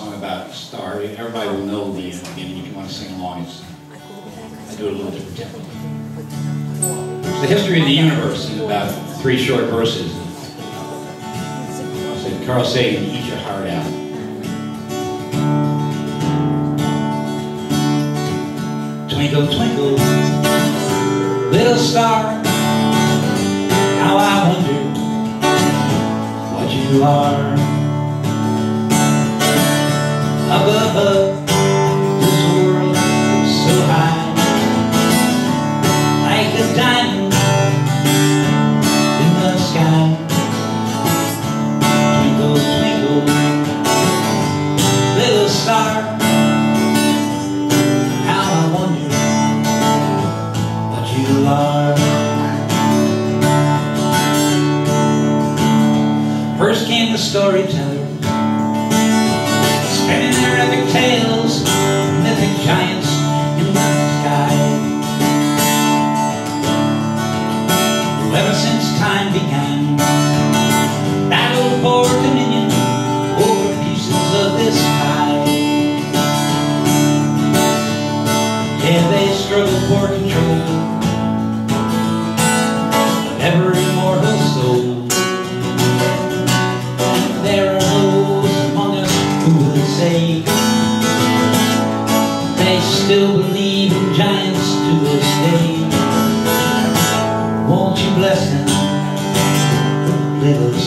song about star. Everybody will know the beginning if you want to sing along. It's, I do it a little different. The history of the universe in about three short verses. So Carl Sagan, eat your heart out. Twinkle, twinkle, little star, how I wonder what you are. This world so high, like a diamond in the sky. Twinkle, twinkle, little star, how I wonder what you are. First came the storyteller, epic tales, mythic giants in the sky. Ever since time began, battled for dominion over pieces of this sky. Yeah, they struggled for control of every mortal soul. Little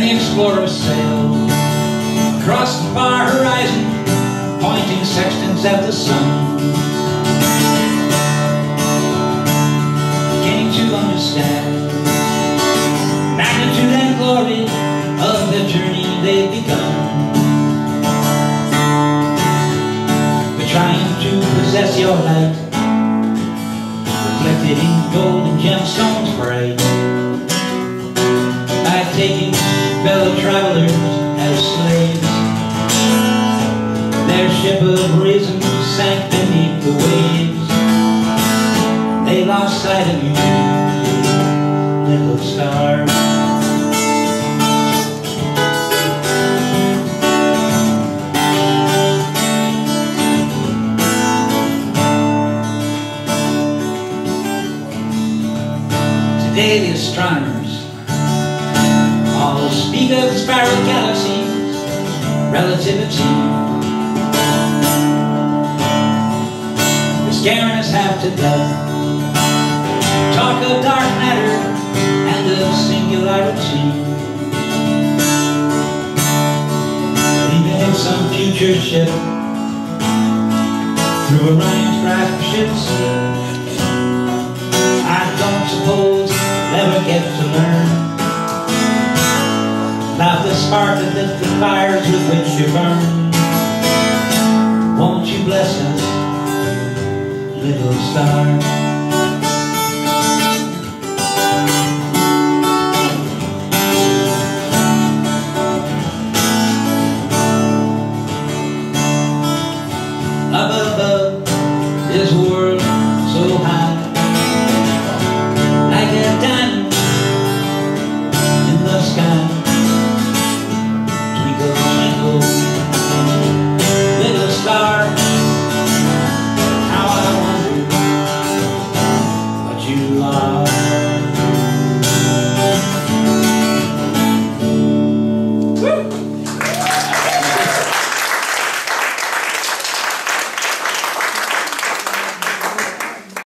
the explorer sailed across the far horizon, pointing sextants at the sun. Your light reflected in gold and gemstones bright by taking fellow travelers as slaves. Their ship of reason sank beneath the waves. They lost sight of you, little star. The astronomers all speak of spiral galaxies, relativity. They're scaring us half to death. Talk of dark matter and of singularity. Leaving in some future ship through Orion's of ships. I don't suppose we'll get to learn about the spark that lit the fires with which you burn. Won't you bless us, little star?